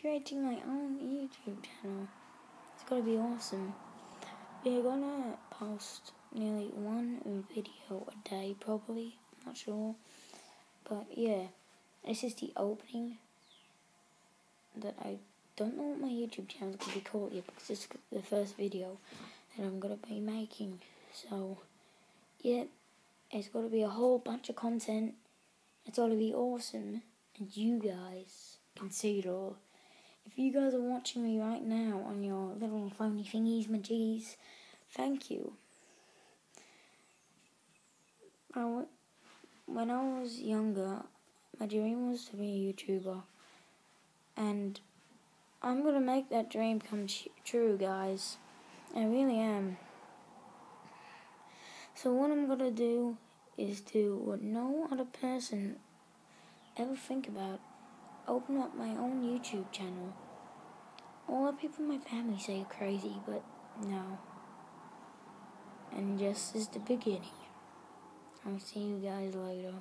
creating my own YouTube channel. It's gonna be awesome. We're gonna post nearly one video a day, probably. Not sure. But yeah, this is the opening that I don't know what my YouTube channel is to be called yet because it's the first video that I'm to be making. So, yeah, it's to be a whole bunch of content. It's to be awesome. And you guys can see it all. If you guys are watching me right now on your little phony thingies, my G's, thank you. I, when I was younger, my dream was to be a YouTuber. And I'm to make that dream come true, guys. I really am. So what I'm to do is do what no other person ever think about. Open up my own YouTube channel. All the people in my family say you're crazy, but no. And just is the beginning. I'll see you guys later.